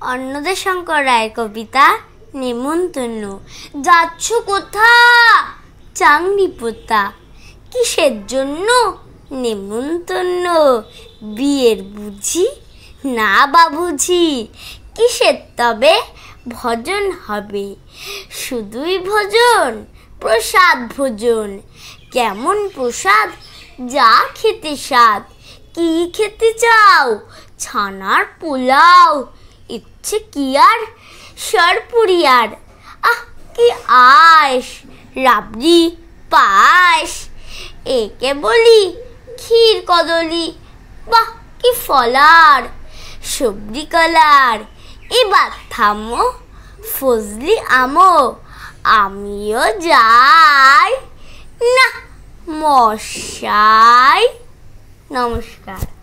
অন্নদা শঙ্কর রায়ের কবিতা নেমন্তন্ন যাচ্ছ কোথা চাংড়ি পোতা কিসের জন্য? নেমন্তন্ন বিয়ের বুঝি? না বাবুঝি কিসের তবে ভজন হবে? শুধুই ভোজন, প্রসাদ ভোজন। কেমন প্রসাদ? যা খেতে স্বাদ। কি খেতে চাও? ছানার পোলাও। ইচ্ছে কি আর? সরপুরিয়ার আহ, কি আয়েস, রাবড়ি, পায়েস। একে বলি ক্ষীর কদলি। বাহ, কি ফলার সবজি কলার এবার থামো, ফজলি আমো। আমিও যাই। না, মশাই। নমস্কার।